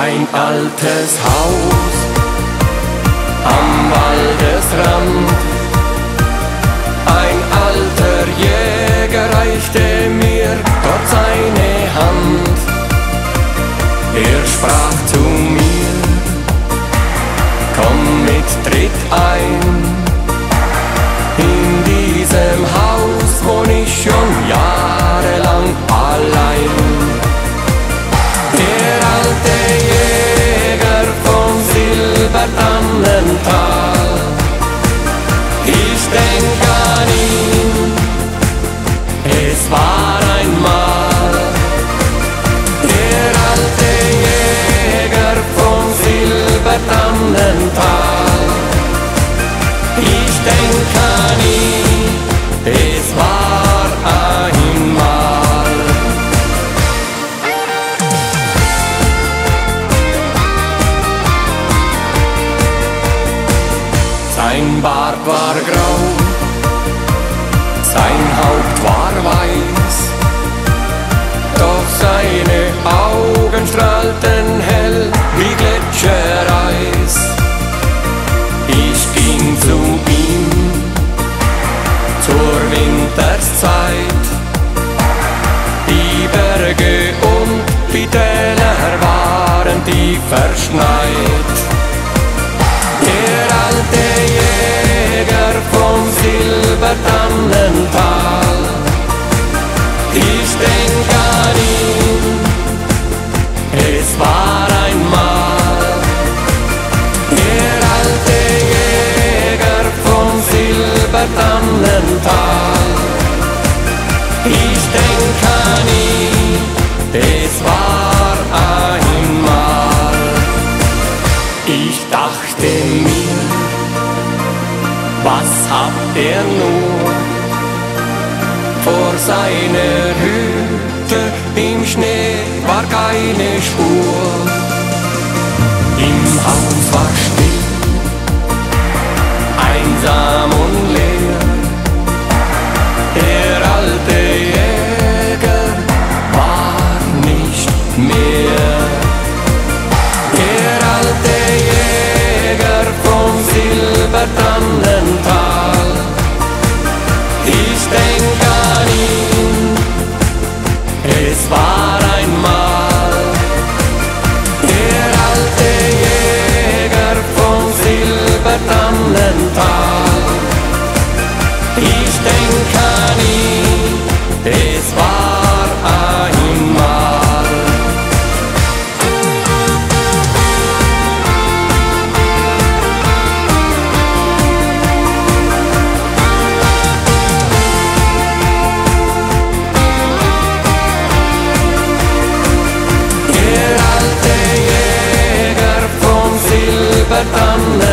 Ein altes Haus am Waldesrand. Ein alter Jäger reichte mir dort seine Hand. Er sprach zu mir, komm mit, tritt ein. In diesem Haus wohn ich schon Silbertannental, ich denk an ihn, es war Sein Bart war grau, sein Haupt war weiß, doch seine Augen strahlten hell wie Gletschereis. Ich ging zu ihm zur Winterszeit. Die Berge und die Täler waren tief verschneit. ich tiefst an ihn. Es war einmal der alte Jäger vom Silbertannental. Ich denk an ihn, es war einmal. Ich dachte mir, was hat er nun? vor seiner Hütte im Schnee war keine Spur. I'm